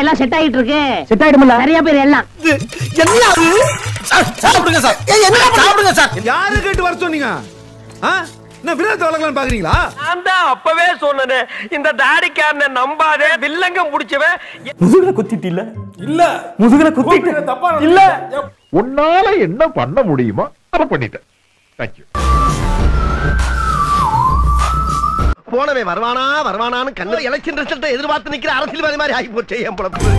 எல்லாம் செட் ஆயிட்டு இருக்கு. செட் ஆயிடுமில்ல நிறைய பேர் எல்லாம். எல்லாம் சார் என்ன யாரு கேட்டு வர சொன்னீங்க? என்ன வில்லத்தை வளர்க்கலாம் பாக்குறீங்களா? நான் அப்பவே சொன்னேன். இந்த தாடிக்காரனை நம்பாதே வில்லங்க முடிச்சவன் முதுகுல குத்திட்டு இல்ல? இல்ல. முதுகுல தப்பா இல்ல. உன்னால என்ன பண்ண முடியுமோ அதை பண்ணிட்டேன். தேங்க்யூ போனவன் வருவானா வருவானான்னு கண்ணு எலெக்ஷன் ரிசல்ட்டை எதிர்பார்த்து நிக்கிற அரசியல்வாதி மாதிரி ஆகி போச்சு என் பொழப்பு.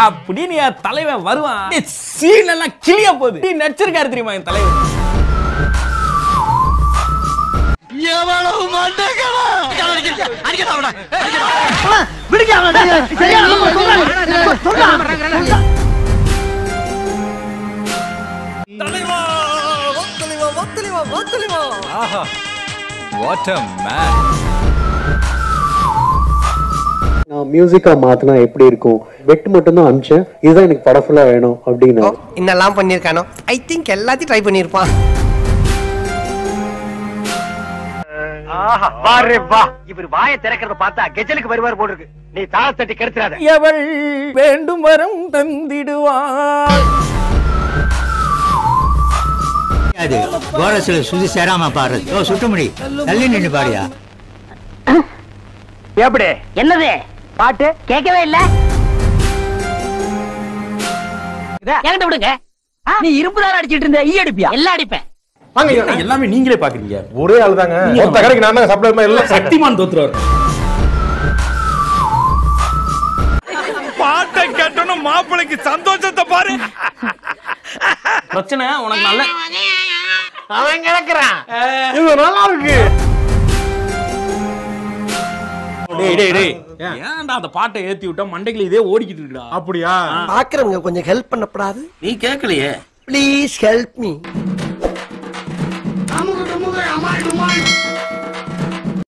அப்படின்னு என் தலைவன் வருவான். சீன் எல்லாம் கிளிய போகுது. நீ நடிச்சிருக்காரு தெரியுமா என் தலைவன்? எவ்வளவு வாட் அ நான் மியூசிக்கா மாத்தினா எப்படி இருக்கும்? வெட்டு மட்டும் தான் அமிச்சேன். இதுதான் எனக்கு படம் ஃபுல்லா வேணும் அப்படின்னு. என்னெல்லாம் பண்ணிருக்கானோ ஐ திங்க் எல்லாத்தையும் ட்ரை வா. இவர் வாயை திறக்கிறத பார்த்தா கெஜலுக்கு வருவார் போல் இருக்கு நீ தாள தட்டி கெடுத்துறாத. எவள் வேண்டும் வரம் தந்திடுவாள். அது? கோரஸ்ல சுதி சேராம பாடுறது ஓ சுட்டுமுடி. தள்ளி நின்று பாடியா எப்படி? என்னது? பாட்டு? கேட்கவே இல்ல. என்கிட்ட விடுங்க. நீ இரும்பு தானே அடிச்சிட்டு இருந்த? ஈ அடிப்பியா? எல்லாம் அடிப்பேன். எல்லாமே நீங்களே பாக்குறீங்க ஒரே ஆள் தாங்க. மொத்த கடைக்கு நான் தாங்க சப்ளை எல்லாம் சக்திமான் தோத்துருவாரு. பாட்டை கேட்டோன்னு மாப்பிளைக்கு சந்தோஷத்தை பாரு. பிரச்சனை உனக்கு நல்ல அவன் கிடக்குறான். இது நல்லா இருக்கு. டேய் டேய் டேய். ஏன்டா அந்த பாட்டை ஏத்தி விட்டா? மண்டைக்குள்ள இதே ஓடிக்கிட்டு இருக்குடா. அப்படியா? பாக்குறவங்க கொஞ்சம் ஹெல்ப் பண்ணப்படாது. நீ கேட்கலையே ப்ளீஸ் ஹெல்ப் மீ